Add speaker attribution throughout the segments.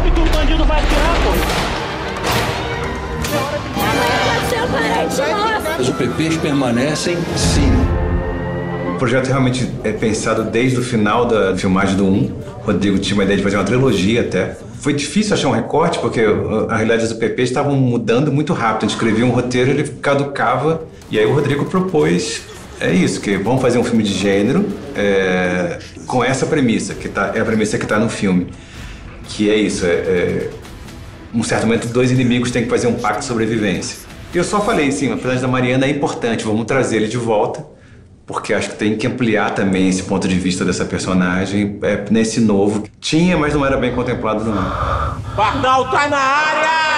Speaker 1: sabe que o bandido vai atirar, pô.
Speaker 2: Mas os PPs permanecem sim.
Speaker 3: O projeto realmente é pensado desde o final da filmagem do 1. O Rodrigo tinha uma ideia de fazer uma trilogia até. Foi difícil achar um recorte, porque a realidade dos PPs estavam mudando muito rápido. A gente escrevia um roteiro, ele caducava, e aí o Rodrigo propôs é isso, que vamos fazer um filme de gênero é, com essa premissa, que tá, é a premissa que está no filme. Que é isso, é, é, um certo momento dois inimigos têm que fazer um pacto de sobrevivência. E eu só falei assim, a personagem da Mariana é importante, vamos trazer ele de volta, porque acho que tem que ampliar também esse ponto de vista dessa personagem é, nesse novo. Tinha, mas não era bem contemplado no
Speaker 1: Pardal tá na área!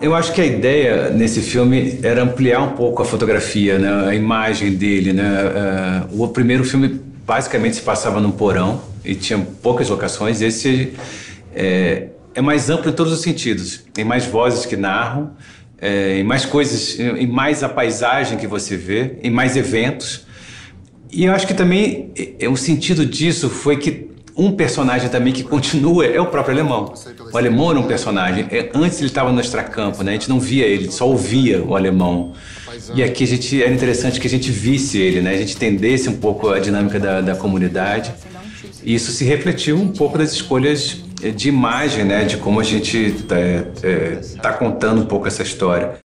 Speaker 3: Eu acho que a ideia nesse filme era ampliar um pouco a fotografia, né? a imagem dele. Né? Uh, o primeiro filme basicamente se passava num porão e tinha poucas locações. Esse é, é mais amplo em todos os sentidos. Tem mais vozes que narram, é, em mais coisas, em mais a paisagem que você vê, em mais eventos. E eu acho que também é, o sentido disso foi que um personagem também que continua é o próprio alemão. O alemão era um personagem. É, antes ele estava no extracampo, né? A gente não via ele, só ouvia o alemão. E aqui a gente era interessante que a gente visse ele, né? A gente entendesse um pouco a dinâmica da, da comunidade. E isso se refletiu um pouco das escolhas de imagem, né? De como a gente está é, é, tá contando um pouco essa história.